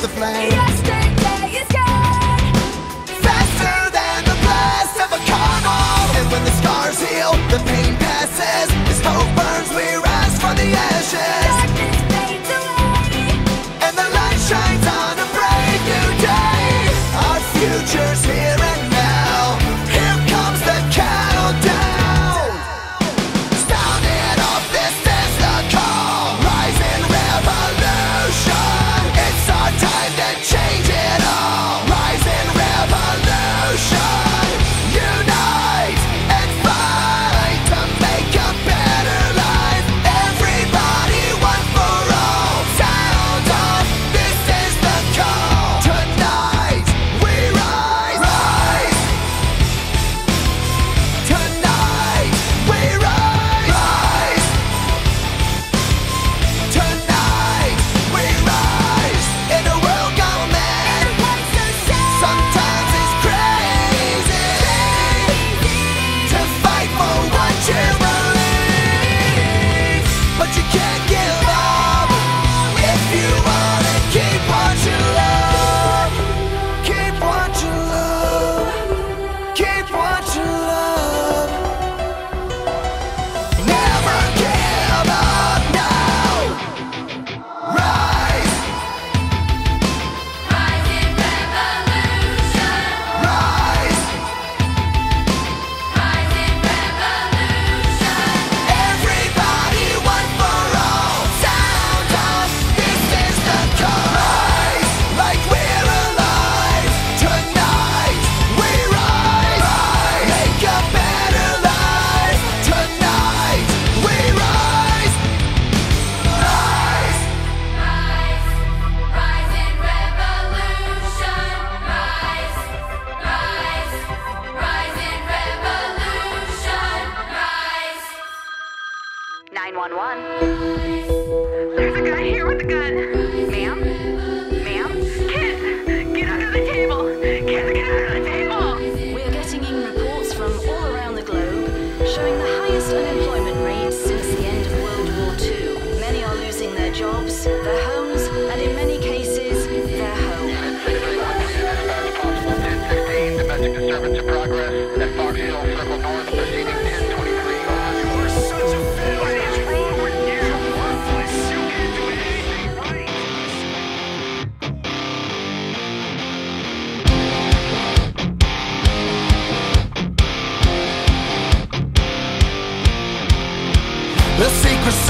the flame. 911. There's a guy here with a gun. Ma'am? Ma'am? Kids! Get under the table! Kids, get under the table!